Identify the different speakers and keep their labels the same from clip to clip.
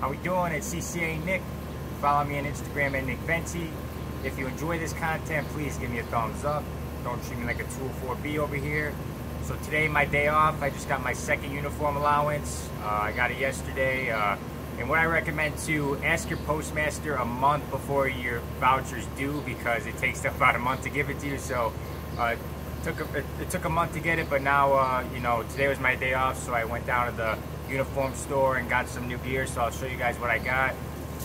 Speaker 1: How we doing? It's CCA Nick. Follow me on Instagram at Nick Venti. If you enjoy this content, please give me a thumbs up. Don't treat me like a 204B over here. So today, my day off, I just got my second uniform allowance. Uh, I got it yesterday. Uh, and what I recommend to ask your postmaster a month before your vouchers due because it takes about a month to give it to you. So uh, took a, it, it, took a month to get it, but now uh, you know today was my day off, so I went down to the uniform store and got some new gear. So I'll show you guys what I got.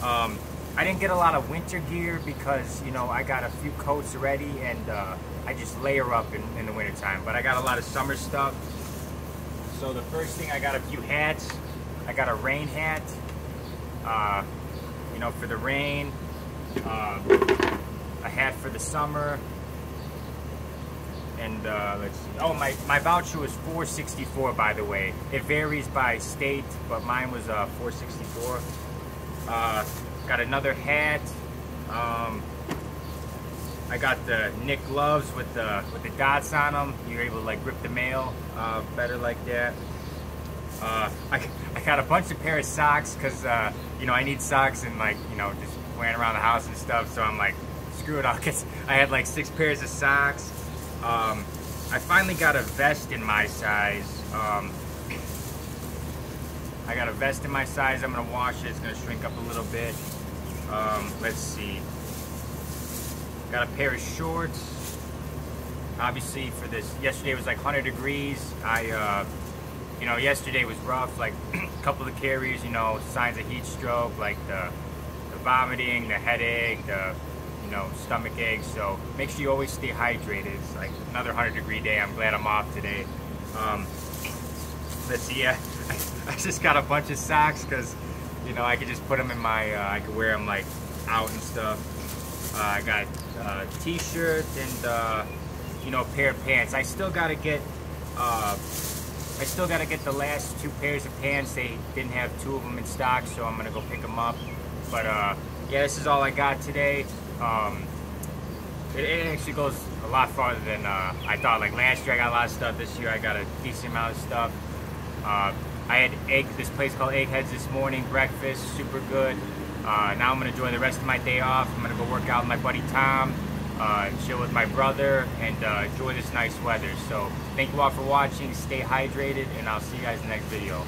Speaker 1: Um, I didn't get a lot of winter gear because you know I got a few coats already, and uh, I just layer up in, in the wintertime. But I got a lot of summer stuff. So the first thing I got a few hats. I got a rain hat uh, you know, for the rain, uh, a hat for the summer, and uh, let's see. Oh, my, my voucher was 464 by the way. It varies by state, but mine was uh, 464. Uh, got another hat. Um, I got the Nick gloves with the with the dots on them. You're able to like rip the mail uh, better like that. Uh, I, I got a bunch of pair of socks because, uh, you know, I need socks and, like, you know, just wearing around the house and stuff. So I'm like, screw it, I'll get, I had like six pairs of socks. Um, I finally got a vest in my size. Um, I got a vest in my size. I'm to wash it. It's to shrink up a little bit. Um, let's see. Got a pair of shorts. Obviously, for this, yesterday was like 100 degrees. I, uh, you know, yesterday was rough. Like a couple of carriers, you know, signs of heat stroke, like the, the vomiting, the headache, the you know, stomach aches. So make sure you always stay hydrated. It's like another 100 degree day. I'm glad I'm off today. Um, let's see. Yeah, I, just got a bunch of socks because you know I could just put them in my. Uh, I could wear them like out and stuff. Uh, I got uh, t-shirt and uh, you know a pair of pants. I still got to get. Uh, I still got to get the last two pairs of pants. They didn't have two of them in stock, so I'm going to go pick them up. But uh, yeah, this is all I got today. Um, it, it, actually goes a lot farther than uh, I thought. Like last year I got a lot of stuff. This year I got a decent amount of stuff. Uh, I had egg, this place called Eggheads this morning, breakfast, super good. Uh, now I'm to enjoy the rest of my day off. I'm to go work out with my buddy Tom uh, chill with my brother, and uh, enjoy this nice weather. So thank you all for watching. Stay hydrated, and I'll see you guys in the next video.